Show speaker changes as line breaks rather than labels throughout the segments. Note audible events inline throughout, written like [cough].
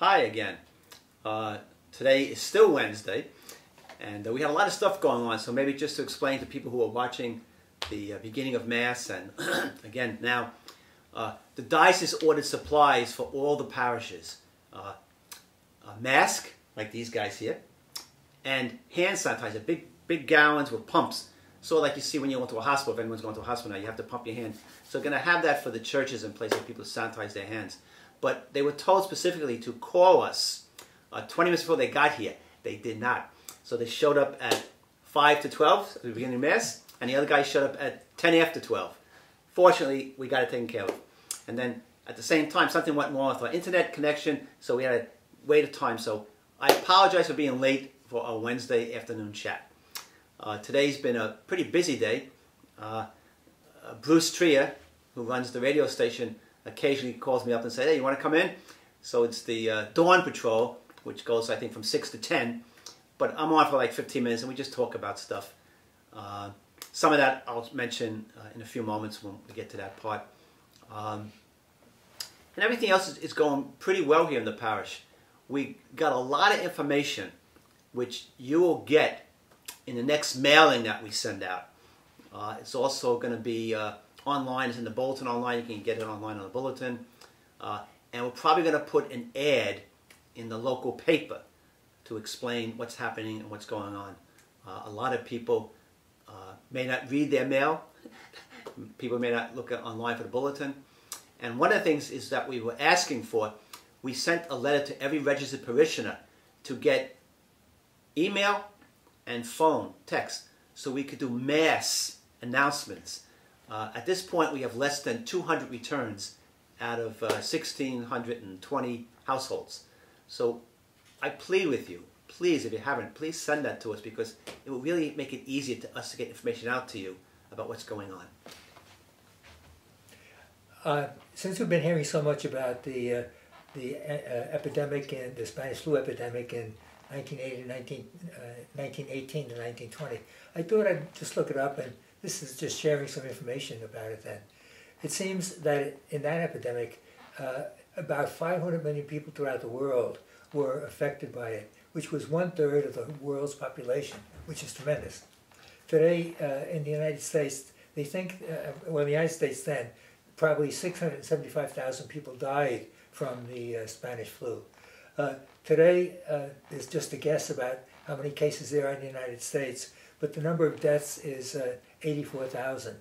Hi again. Uh, today is still Wednesday, and uh, we had a lot of stuff going on. So maybe just to explain to people who are watching the uh, beginning of Mass, and [clears throat] again now, uh, the diocese ordered supplies for all the parishes: uh, a mask, like these guys here, and hand sanitizer, big big gallons with pumps. So like you see when you go to a hospital, if anyone's going to a hospital now, you have to pump your hand. So going to have that for the churches and places where people sanitize their hands. But they were told specifically to call us uh, 20 minutes before they got here. They did not. So they showed up at 5 to 12 at the beginning of Mass, and the other guy showed up at 10 after 12. Fortunately, we got it taken care of. And then at the same time, something went wrong with our internet connection, so we had to wait a time. So I apologize for being late for our Wednesday afternoon chat. Uh, today's been a pretty busy day. Uh, uh, Bruce Tria, who runs the radio station, occasionally calls me up and says, hey, you want to come in? So it's the uh, Dawn Patrol, which goes, I think, from 6 to 10. But I'm on for like 15 minutes and we just talk about stuff. Uh, some of that I'll mention uh, in a few moments when we get to that part. Um, and everything else is, is going pretty well here in the parish. We got a lot of information which you will get in the next mailing that we send out. Uh, it's also going to be uh, online. It's in the bulletin online. You can get it online on the bulletin. Uh, and we're probably going to put an ad in the local paper to explain what's happening and what's going on. Uh, a lot of people uh, may not read their mail. [laughs] people may not look online for the bulletin. And one of the things is that we were asking for, we sent a letter to every registered parishioner to get email and phone, text, so we could do mass announcements. Uh, at this point, we have less than 200 returns out of uh, 1,620 households. So I plead with you, please, if you haven't, please send that to us because it will really make it easier to us to get information out to you about what's going on.
Uh, since we've been hearing so much about the uh, the uh, epidemic and the Spanish flu epidemic in 1980, 19, uh, 1918 to 1920. I thought I'd just look it up, and this is just sharing some information about it then. It seems that in that epidemic, uh, about 500 million people throughout the world were affected by it, which was one third of the world's population, which is tremendous. Today, uh, in the United States, they think, uh, well, in the United States then, probably 675,000 people died from the uh, Spanish flu. Uh, today, uh, is just a guess about how many cases there are in the United States, but the number of deaths is 84,000.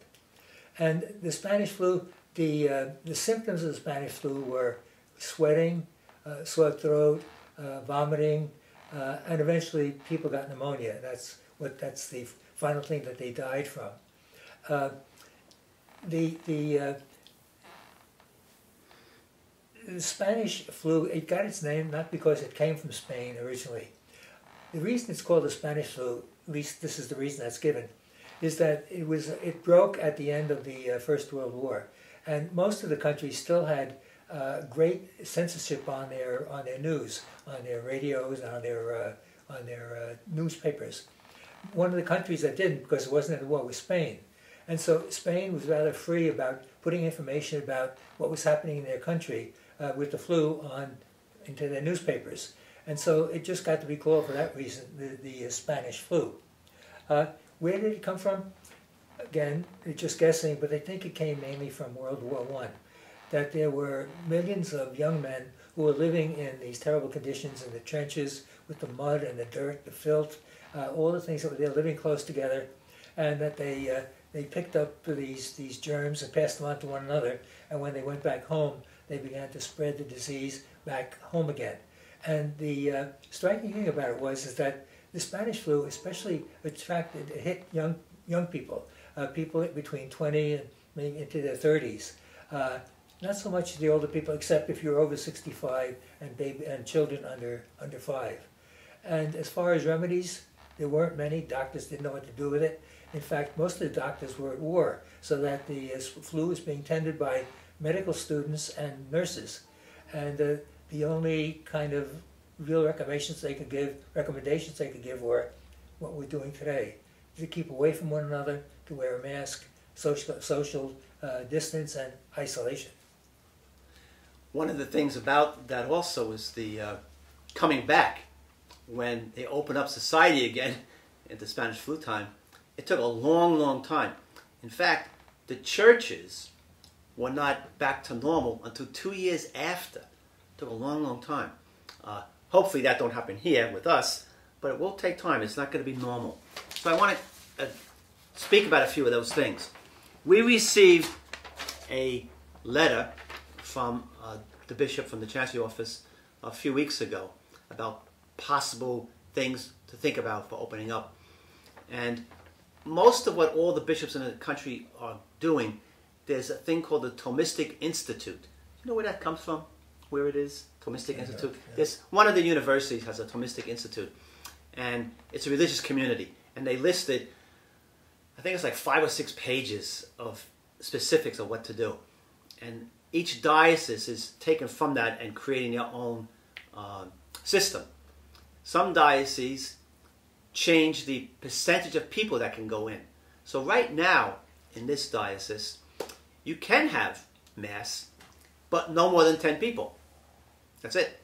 And the Spanish flu, the, uh, the symptoms of the Spanish flu were sweating, uh, sore throat, uh, vomiting, and eventually people got pneumonia. That's, what, that's the final thing that they died from. the, the the Spanish flu, it got its name not because it came from Spain originally. The reason it's called the Spanish flu, at least this is the reason that's given, is that it was it broke at the end of the uh, First World War, and most of the countries still had uh, great censorship on their on their news, on their radios, on their uh, on their uh, newspapers. One of the countries that didn't, because it wasn't the war, was Spain, and so Spain was rather free about putting information about what was happening in their country uh, with the flu on into their newspapers. And so it just got to be called for that reason, the, the uh, Spanish flu. Where did it come from? Again, just guessing, but I think it came mainly from World War One. That there were millions of young men who were living in these terrible conditions in the trenches with the mud and the dirt, the filth, uh, all the things that were there living close together, and that they uh, they picked up these these germs and passed them on to one another. And when they went back home, they began to spread the disease back home again. And the uh, striking thing about it was is that the Spanish flu especially attracted, hit young young people, uh, people between 20 and into their 30s. Uh, not so much the older people, except if you're over 65 and baby and children under under five. And as far as remedies, there weren't many. Doctors didn't know what to do with it. In fact, most of the doctors were at war, so that the uh, flu was being tended by medical students and nurses. And uh, the only kind of real recommendations they could give, recommendations they could give were what we're doing today, to keep away from one another, to wear a mask, social, social uh, distance, and isolation.
one of the things about that also is the uh, coming back when they open up society again [laughs] at the Spanish flu time. It took a long, long time. In fact, the churches were not back to normal until two years after. It took a long, long time. Uh, hopefully that don't happen here with us, but it will take time. It's not going to be normal. So I want to uh, speak about a few of those things. We received a letter from uh, the bishop from the chancery office a few weeks ago about possible things to think about for opening up. And most of what all the bishops in the country are doing, there's a thing called the Thomistic Institute. You know where that comes from? Where it is? Thomistic
Yeah,
Institute.
yeah.
There's one of the universities has a Thomistic Institute, and it's a religious community. And they listed, I think it's like five or six pages of specifics of what to do. And each diocese is taken from that and creating their own uh, system. Some dioceses change the percentage of people that can go in. So right now in this diocese, you can have mass, but no more than 10 people. That's it.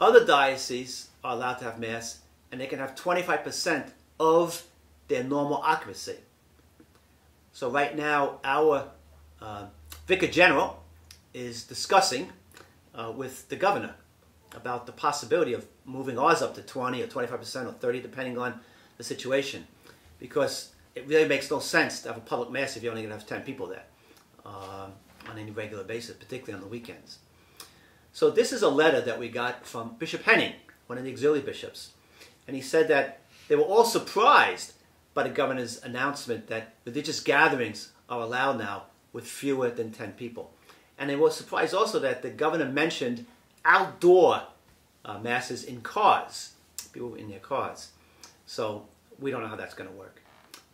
Other dioceses are allowed to have mass, and they can have 25% of their normal occupancy. So right now, our uh, vicar general is discussing uh, with the governor about the possibility of moving ours up to 20 or 25% or 30, depending on the situation, because it really makes no sense to have a public mass if you're only going to have 10 people there um, on any regular basis, particularly on the weekends. So this is a letter that we got from Bishop Henning, one of the auxiliary bishops, and he said that they were all surprised by the governor's announcement that religious gatherings are allowed now with fewer than 10 people. And they were surprised also that the governor mentioned outdoor uh, masses in cars, people in their cars. So we don't know how that's going to work.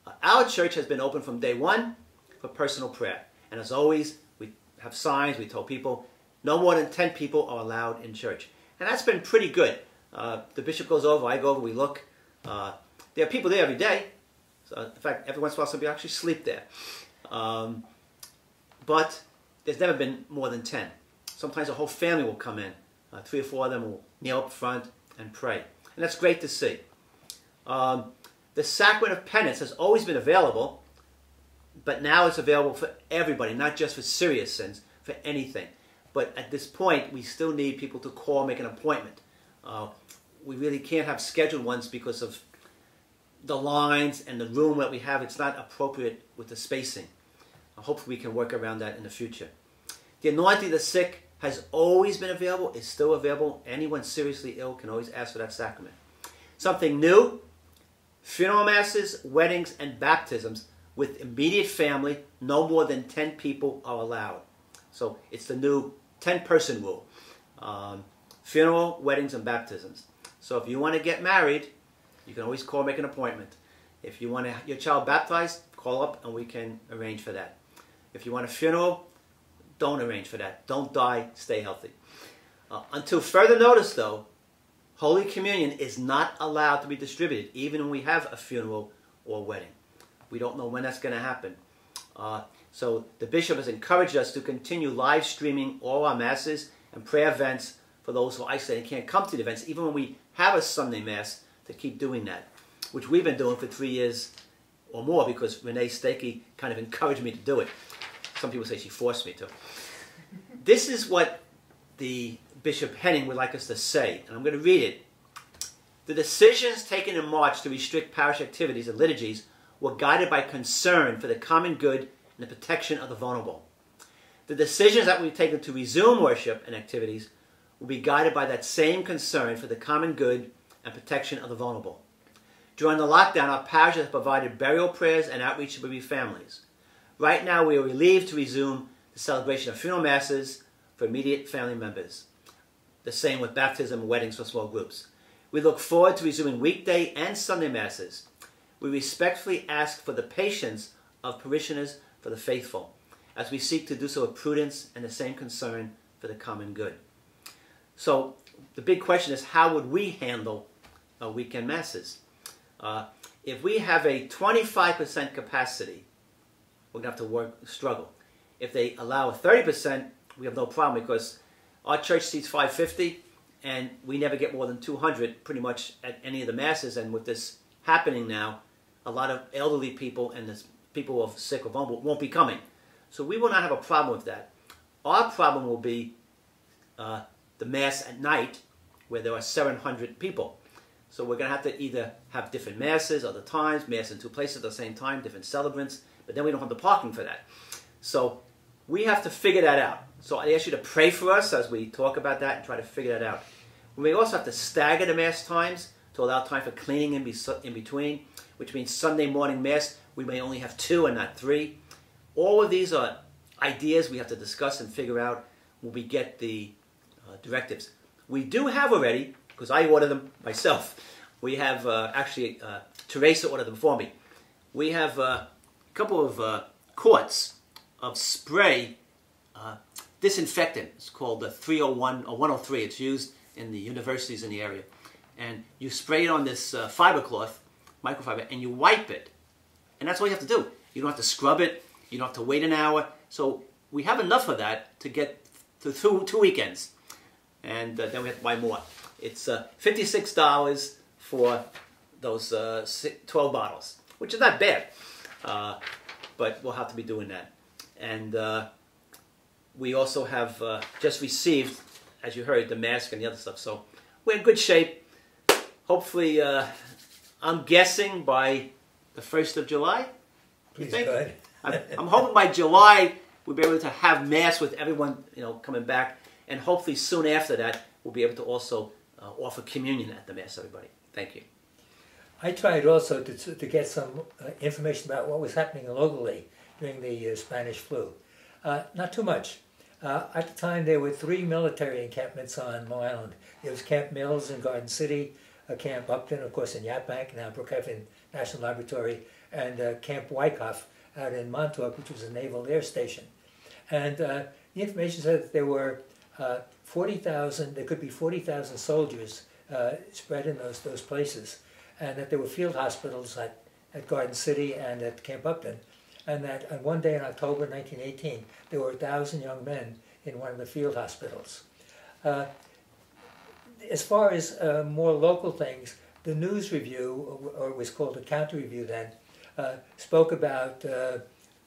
Uh, our church has been open from day one for personal prayer. And as always, we have signs, we told people no more than 10 people are allowed in church. And that's been pretty good. Uh, the bishop goes over, I go over, we look. Uh, there are people there every day. So in fact, every once in a while, some people actually sleep there. Um, but there's never been more than 10. Sometimes a whole family will come in. Uh, three or four of them will kneel up front and pray. And that's great to see. Um, the sacrament of penance has always been available, but now it's available for everybody, not just for serious sins, for anything. But at this point, we still need people to call, make an appointment. Uh, we really can't have scheduled ones because of the lines and the room that we have. It's not appropriate with the spacing. Uh, hopefully, we can work around that in the future. The anointing of the sick has always been available, is still available. Anyone seriously ill can always ask for that sacrament. Something new funeral masses, weddings, and baptisms with immediate family, no more than 10 people are allowed. So it's the new 10 person rule um, funeral, weddings, and baptisms. So if you want to get married, you can always call, make an appointment. If you want your child baptized, call up and we can arrange for that. If you want a funeral, don't arrange for that. Don't die, stay healthy. Uh, until further notice, though, Holy Communion is not allowed to be distributed, even when we have a funeral or wedding. We don't know when that's going to happen. Uh, so the bishop has encouraged us to continue live streaming all our masses and prayer events for those who are isolated and can't come to the events, even when we have a Sunday Mass, to keep doing that, which we've been doing for three years or more because Renee Stakey kind of encouraged me to do it. Some people say she forced me to. This is what the Bishop Henning would like us to say, and I'm going to read it. The decisions taken in March to restrict parish activities and liturgies were guided by concern for the common good and the protection of the vulnerable. The decisions that we've taken to resume worship and activities will be guided by that same concern for the common good and protection of the vulnerable. During the lockdown, our parish has provided burial prayers and outreach to bereaved families. Right now, we are relieved to resume the celebration of funeral masses for immediate family members. The same with baptism and weddings for small groups. We look forward to resuming weekday and Sunday masses. We respectfully ask for the patience of parishioners for the faithful, as we seek to do so with prudence and the same concern for the common good. So, the big question is how would we handle uh, weekend masses? Uh, if we have a 25% capacity, we're going to have to work, struggle. If they allow 30%, we have no problem because our church seats 550 and we never get more than 200 pretty much at any of the masses. And with this happening now, a lot of elderly people and the people of sick or vulnerable won't be coming. So we will not have a problem with that. Our problem will be uh, the mass at night where there are 700 people. So we're going to have to either have different masses, other times, mass in two places at the same time, different celebrants, but then we don't have the parking for that. So we have to figure that out. So I ask you to pray for us as we talk about that and try to figure that out. We may also have to stagger the mass times to allow time for cleaning in, be in between, which means Sunday morning mass, we may only have two and not three. All of these are ideas we have to discuss and figure out when we get the uh, directives. We do have already, because I ordered them myself, we have uh, actually, uh, Teresa ordered them for me. We have uh, a couple of uh, quarts of spray uh, disinfectant. It's called the 301 or 103. It's used in the universities in the area. And you spray it on this fiber cloth, microfiber, and you wipe it. And that's all you have to do. You don't have to scrub it. You don't have to wait an hour. So we have enough of that to get to two, two weekends. And uh, then we have to buy more. It's uh, $56 for those uh, 12 bottles, which is not bad. Uh, but we'll have to be doing that. And uh, we also have uh, just received, as you heard, the mask and the other stuff. So we're in good shape. Hopefully, I'm guessing by the 1st of July.
Please God.
I'm, I'm hoping by July we'll be able to have mass with everyone, you know, coming back. And hopefully soon after that, we'll be able to also uh, offer communion at the mass, everybody. Thank you.
I tried also to, to get some uh, information about what was happening locally during the uh, Spanish flu. Uh, not too much. Uh, at the time, there were three military encampments on Long Island. There was Camp Mills in Garden City, Camp Upton, of course, in Yaphank, now Brookhaven National Laboratory, and uh, Camp Wikoff out in Montauk, which was a naval air station. And uh, the information said that there were uh, 40,000, there could be 40,000 soldiers spread in those, those places, and that there were field hospitals at, at Garden City and at Camp Upton and that on one day in October 1918, there were a thousand young men in one of the field hospitals. Uh, as far as uh, more local things, the News Review, or, it was called the County Review then, uh, spoke about uh,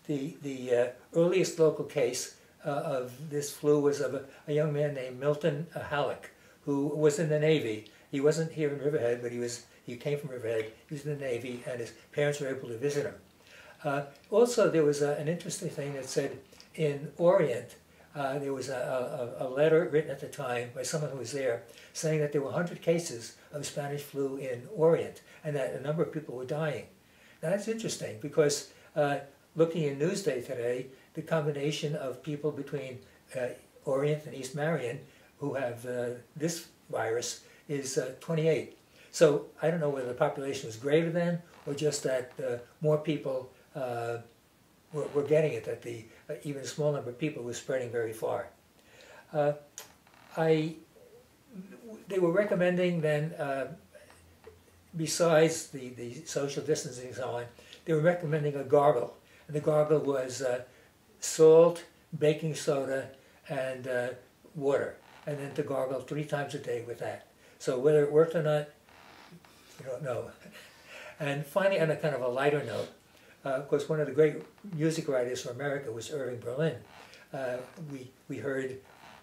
the, the uh, earliest local case uh, of this flu was of a, a young man named Milton Halleck, who was in the Navy. He wasn't here in Riverhead, but he was he came from Riverhead. He was in the Navy, and his parents were able to visit him. Also, there was a, an interesting thing that said in Orient, uh, there was a, a, a, letter written at the time by someone who was there saying that there were 100 cases of Spanish flu in Orient and that a number of people were dying. Now, that's interesting because uh, looking in Newsday today, the combination of people between uh, Orient and East Marion who have uh, this virus is uh, 28. So I don't know whether the population was greater then or just that more people uh, we're, we're, getting it that the uh, even small number of people was spreading very far. Uh, I they were recommending then uh, besides the, the social distancing and so on, they were recommending a gargle. And the gargle was uh, salt, baking soda, and uh, water. And then to gargle three times a day with that. So whether it worked or not, you don't know. [laughs] And finally, on a kind of a lighter note, uh, of course, one of the great music writers from America was Irving Berlin. Uh, we, we heard,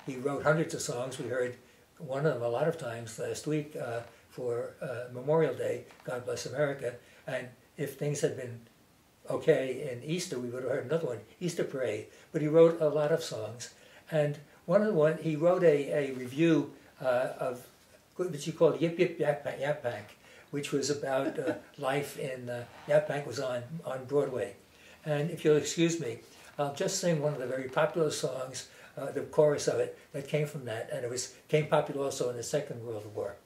he wrote hundreds of songs. We heard one of them a lot of times last week uh, for uh, Memorial Day, God Bless America. And if things had been okay in Easter, we would have heard another one, Easter Parade. But he wrote a lot of songs. And one of the one, he wrote a, a review uh, of, which he called Yip Yip Yap Yap Pack which was about uh, [laughs] life in uh, Yaphank was on, on Broadway. And if you'll excuse me, I'll just sing one of the very popular songs, uh, the chorus of it, that came from that, and it was came popular also in the Second World War.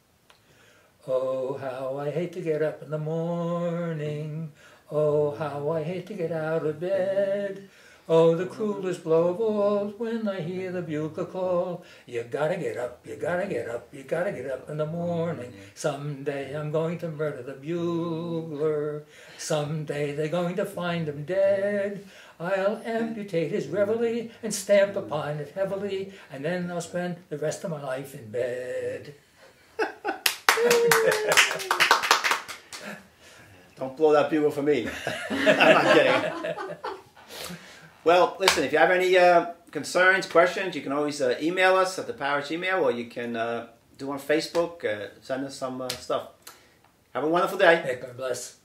Oh, how I hate to get up in the morning. Oh, how I hate to get out of bed. Oh, the cruelest blow of all when I hear the bugle call. You gotta get up, you gotta get up, you gotta get up in the morning. Someday I'm going to murder the bugler. Someday they're going to find him dead. I'll amputate his reveille and stamp upon it heavily, and then I'll spend the rest of my life in bed.
Don't blow that bugle for me. [laughs] I'm not kidding. [laughs] Well, listen, if you have any uh, concerns, questions, you can always uh, email us at the Parish email or you can uh, do on Facebook, uh, send us some uh, stuff. Have a wonderful day.
May God bless.